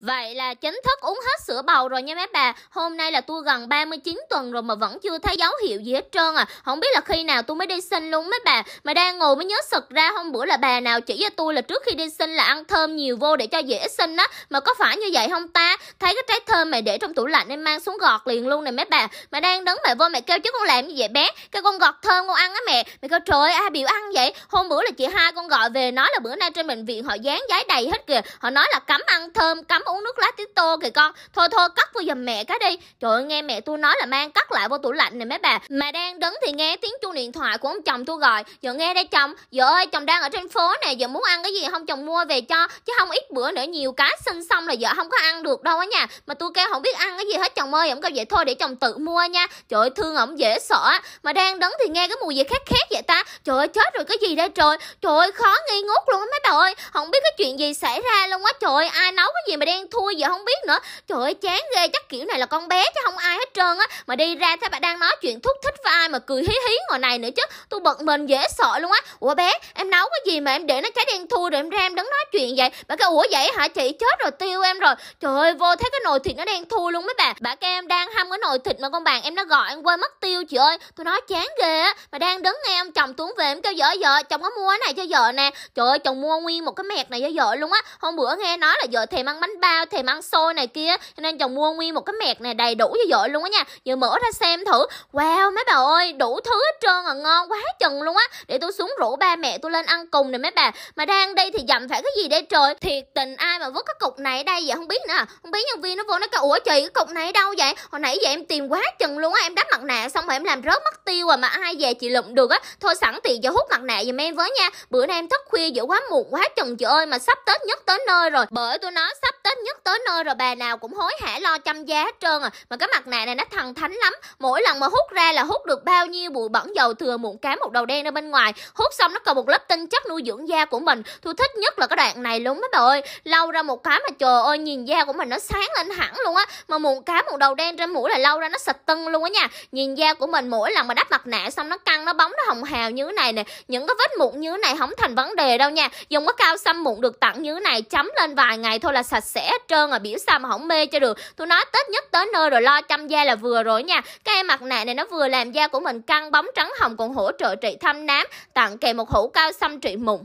Vậy là chính thức uống hết sữa bầu rồi nha mấy bà. Hôm nay là tôi gần 39 tuần rồi mà vẫn chưa thấy dấu hiệu gì hết trơn à. Không biết là khi nào tôi mới đi sinh luôn mấy bà. Mà đang ngồi mới nhớ sực ra, hôm bữa là bà nào chỉ cho tôi là trước khi đi sinh là ăn thơm nhiều vô để cho dễ sinh á. Mà có phải như vậy không ta? Thấy cái trái thơm mày để trong tủ lạnh em mang xuống gọt liền luôn này mấy bà. Mà đang đứng mẹ vô mẹ kêu chứ con làm như vậy bé? Cái con gọt thơm con ăn á mẹ. Mẹ kêu, trời ơi, ai biểu ăn vậy? Hôm bữa là chị hai con gọi về nói là bữa nay trên bệnh viện họ dán giấy đầy hết kìa. Họ nói là cấm ăn thơm, cấm uống nước lá tía tô kìa con. Thôi thôi cắt vô giùm mẹ cái đi. Trời ơi, nghe mẹ tôi nói là mang cắt lại vô tủ lạnh này mấy bà. Mà đang đứng thì nghe tiếng chuông điện thoại của ông chồng tôi gọi. Giờ nghe đây chồng. Giờ ơi, chồng đang ở trên phố nè. Giờ muốn ăn cái gì không chồng mua về cho. Chứ không ít bữa nữa, nhiều cá sinh xong là vợ không có ăn được đâu á nha. Mà tôi kêu không biết ăn cái gì hết, chồng ơi. Ông kêu vậy thôi để chồng tự mua nha. Trời ơi, thương ổng dễ sợ mà đang đứng thì nghe cái mùi gì khét khét vậy ta. Trời ơi, chết rồi, cái gì đây trời? Trời ơi, khó nghi ngút luôn á mấy bà ơi. Không biết cái chuyện gì xảy ra luôn á. Trời ơi, ai nấu cái gì mà đen thui giờ không biết nữa. Trời ơi, chán ghê, chắc kiểu này là con bé chứ không ai hết trơn á. Mà đi ra thấy bà đang nói chuyện thúc thích với ai mà cười hí hí ngoài này nữa chứ. Tôi bật mình, dễ sợ luôn á. Ủa bé, em nấu cái gì mà em để nó cháy đen thui rồi em ra em đứng nói chuyện vậy? Bà kêu, ủa vậy hả chị? Chết rồi, tiêu em rồi. Trời ơi, vô thấy cái nồi thịt nó đen thui luôn mấy bà. Bà kêu em đang hâm cái nồi thịt mà con bạn em nó gọi, em quên mất tiêu chị ơi. Tôi nói chán ghê á. Mà đang đứng nghe ông chồng tuấn về, em kêu, vợ vợ, chồng có mua cái này cho vợ nè. Trời ơi, chồng mua nguyên một cái mẹt này cho vợ luôn á. Hôm bữa nghe nói là vợ thèm ăn bánh bao, thèm ăn xôi này kia, cho nên chồng mua nguyên một cái mẹt này đầy đủ dữ dội luôn á nha. Giờ mở ra xem thử. Wow, mấy bà ơi, đủ thứ hết trơn à ngon quá chừng luôn á. Để tôi xuống rủ ba mẹ tôi lên ăn cùng nè mấy bà. Mà đang đi thì dặm phải cái gì đây trời? Thiệt tình ai mà vứt cái cục này ở đây vậy? Không biết nè không biết nhân viên nó vô nó kêu, ủa chị, cái cục này ở đâu vậy? Hồi nãy giờ em tìm quá chừng luôn á, em đắp mặt nạ xong rồi em làm rớt mất tiêu à mà ai về chị lụm được á. Thôi sẵn tiền giờ hút mặt nạ giùm em với nha. Bữa nay em thức khuya dữ quá, muộn quá chừng, chị ơi, mà sắp tết nhất tới nơi rồi. Bởi tôi nói sắp tết nhất tới nơi rồi, bà nào cũng hối hả lo chăm giá hết trơn à. Mà cái mặt nạ này nó thần thánh lắm. Mỗi lần mà hút ra là hút được bao nhiêu bụi bẩn dầu thừa mụn cá một đầu đen ở bên ngoài. Hút xong nó còn một lớp tinh chất nuôi dưỡng da của mình. Tôi thích nhất là cái đoạn này luôn mấy bà ơi. Lau ra một cái mà trời ơi, nhìn da của mình nó sáng lên hẳn luôn á. Mà mụn cá một đầu đen trên mũi là lau ra nó sạch tưng luôn á nha. Nhìn da của mình mỗi lần mà đắp mặt nạ xong nó căng, nó bóng, nó hồng hào như thế này nè. Những cái vết mụn như thế này không thành vấn đề đâu nha. Dùng cái cao xăm mụn được tặng như thế này, chấm lên vài ngày thôi là sạch sẽ hết trơn à biểu sao mà không mê cho được. Tôi nói tết nhất tới nơi rồi, lo chăm da là vừa rồi nha. Cái em mặt nạ này nó vừa làm da của mình căng bóng trắng hồng còn hỗ trợ trị thâm nám, tặng kèm một hũ cao xăm trị mụn.